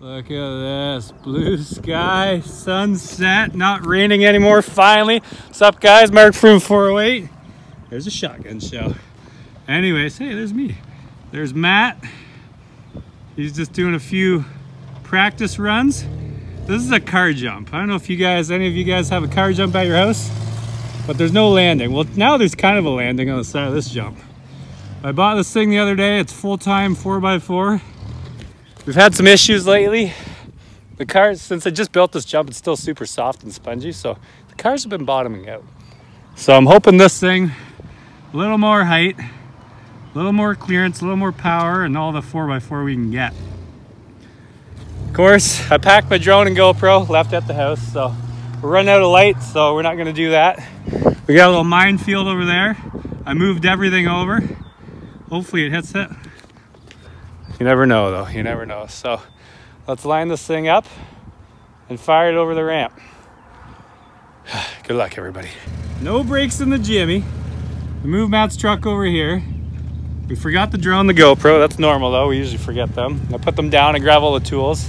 Look at this, blue sky, sunset, not raining anymore finally. What's up guys, Mark from 408. There's a shotgun show. Anyways, hey, there's me. There's Matt. He's just doing a few practice runs. This is a car jump. I don't know if you guys, any of you guys have a car jump at your house, but there's no landing. Well, now there's kind of a landing on the side of this jump. I bought this thing the other day. It's full-time 4x4. We've had some issues lately. The cars, since I just built this jump, it's still super soft and spongy, so the cars have been bottoming out. So I'm hoping this thing, a little more height, a little more clearance, a little more power, and all the 4x4 we can get. Of course, I packed my drone and GoPro, left at the house, so we're running out of light, so we're not gonna do that. We got a little minefield over there. I moved everything over. Hopefully it hits it. You never know though, you never know. So let's line this thing up and fire it over the ramp. Good luck everybody. No brakes in the Jimmy. We moved Matt's truck over here. We forgot the drone, the GoPro. That's normal though, we usually forget them. I put them down and grab all the tools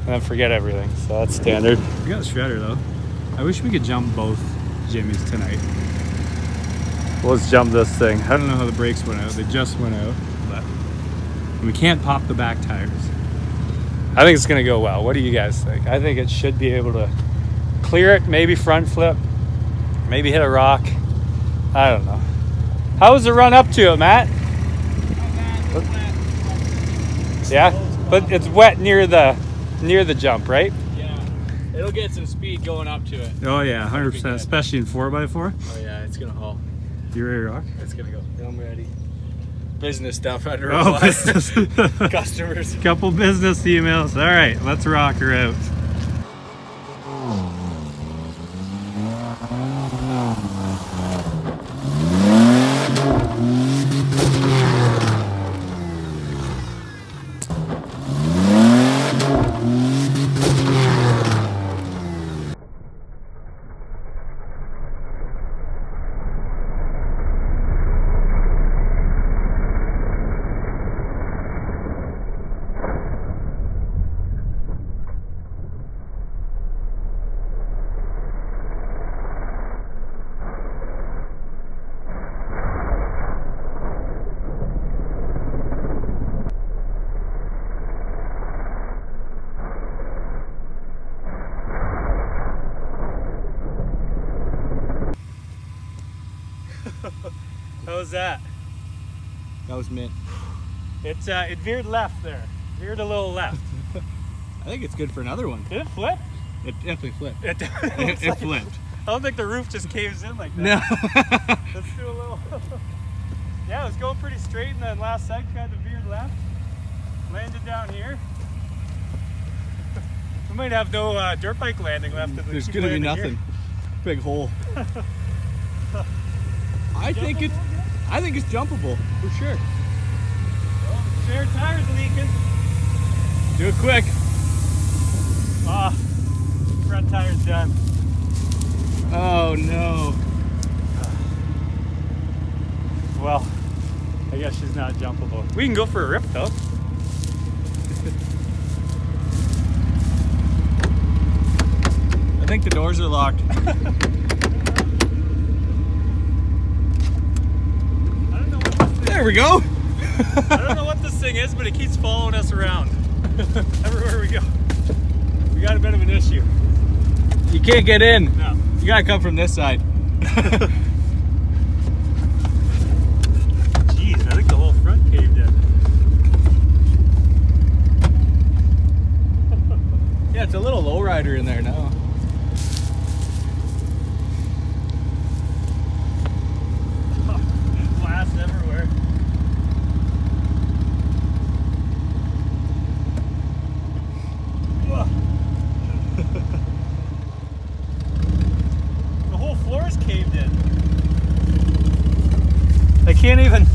and then forget everything. So that's standard. We got a shredder though. I wish we could jump both Jimmys tonight. Let's jump this thing. I don't know how the brakes went out. They just went out, but we can't pop the back tires. I think it's gonna go well. What do you guys think? I think it should be able to clear it, maybe front flip, maybe hit a rock. I don't know. How was the run up to it, Matt? Yeah, but it's wet near the near the jump, right? Yeah, it'll get some speed going up to it. Oh yeah, hundred percent, especially in four x four. Oh yeah, it's gonna haul. You ready to rock? It's gonna go. I'm ready. Business stuff under Oh, business. customers. Couple business emails. All right, let's rock her out. Was that? That was mint. It's uh, it veered left there. Veered a little left. I think it's good for another one. Did it flip? It definitely flipped. It, It, it flipped. I don't think the roof just caves in like that. No. Let's do a little. yeah, it was going pretty straight, and then last second kind of veered left. Landed down here. we might have no uh, dirt bike landing left. if There's gonna be landing here. nothing. Big hole. I think it's. I think it's jumpable for sure. Oh, spare tires leaking. Do it quick. Ah, front tire's done. Oh no. Well, I guess she's not jumpable. We can go for a rip though. I think the doors are locked. I don't know what this thing, There we go. I don't know what this thing is, but it keeps following us around everywhere we go. We got a bit of an issue. You can't get in. No. You gotta come from this side. Jeez, I think the whole front caved in. Yeah, it's a little lowrider in there now. can't even.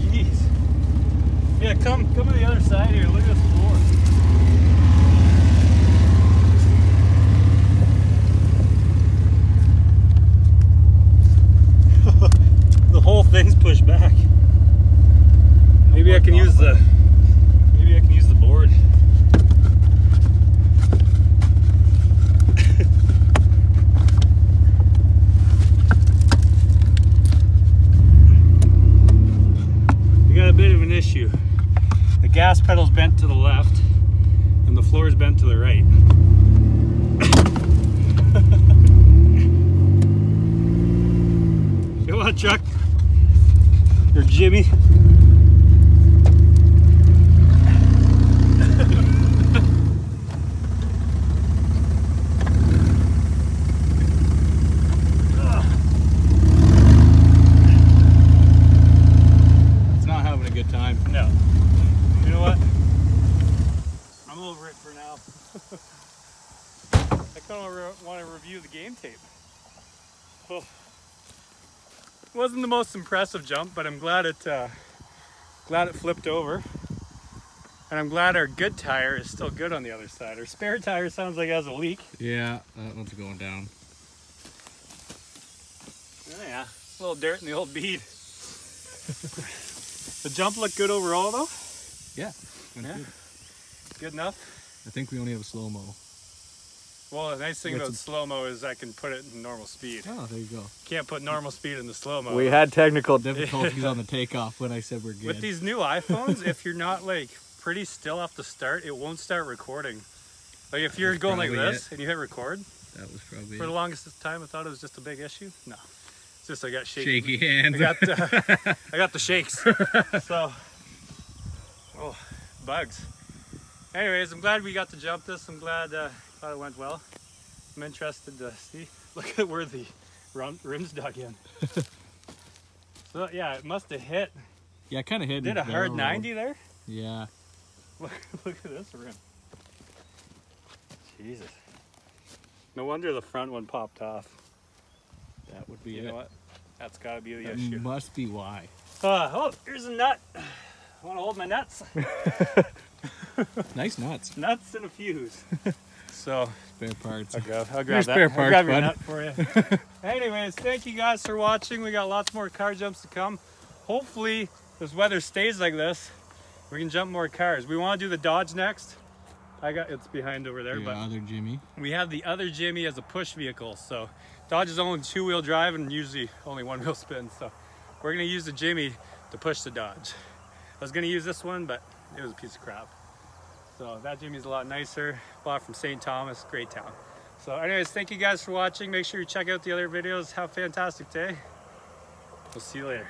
Jeez. Yeah, come come to the other side here. Look at this floor. the whole thing's pushed back. Maybe I can use the got a bit of an issue. The gas pedal's bent to the left and the floor is bent to the right. Come on, Chuck. Or Jimmy. Of re- want to review the game tape. Oh. Wasn't the most impressive jump, but I'm glad it uh, glad it flipped over. And I'm glad our good tire is still good on the other side. Our spare tire sounds like it has a leak. Yeah, that one's going down. Oh yeah, a little dirt in the old bead. the jump looked good overall though. Yeah. Yeah. good. Good enough. I think we only have a slow mo. Well, the nice thing Got about some- slow mo is I can put it in normal speed. Oh, there you go. Can't put normal speed in the slow mo. We had technical difficulties on the takeoff when I said we're good. With these new iPhones, if you're not like pretty still off the start, it won't start recording. Like if you're going like probably this and you hit record, that was probably for the longest time I thought it was just a big issue. No, it's just I got shaky. shaky hands. I got uh, I got the shakes. So, oh, bugs. Anyways, I'm glad we got to jump this. I'm glad uh, glad it went well. I'm interested to see. Look at where the rim, rims dug in. so yeah, it must have hit. yeah, kind of hit. Did a hard barrel. 90 there? Yeah. Look, look at this rim. Jesus. No wonder the front one popped off. That would be You it. know what? That's got to be the That issue. must be why. Uh, oh, here's a nut. I want to hold my nuts? Nice nuts. nuts and a fuse. So Spare parts. I'll grab, I'll grab that. spare I'll parts, grab your nut for you. Anyways, thank you guys for watching. We got lots more car jumps to come. Hopefully, this weather stays like this. We can jump more cars. We want to do the Dodge next. I got it's behind over there, Your but other Jimmy. we have the other Jimmy as a push vehicle. So Dodge is only two-wheel drive and usually only one-wheel spin. So we're gonna use the Jimmy to push the Dodge. I was gonna use this one, but it was a piece of crap. So that Jimmy's a lot nicer. Bought from St. Thomas, great town. So anyways, thank you guys for watching. Make sure you check out the other videos. Have a fantastic day. We'll see you later.